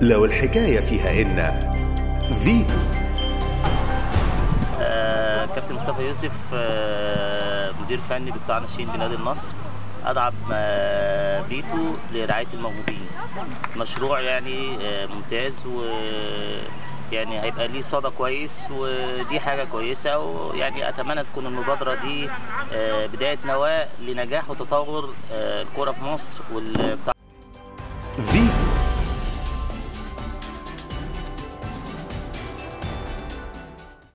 لو الحكاية فيها إن فيتو آه، كابتن مصطفى يوسف آه، مدير فني بتاع ناشئين بنادي النصر. أدعم آه، فيتو بيتو لرعاية الموهوبين. مشروع يعني آه، ممتاز و يعني هيبقى ليه صدى كويس ودي حاجة كويسة ويعني أتمنى تكون المبادرة دي آه، بداية نواة لنجاح وتطور الكره الكورة في مصر.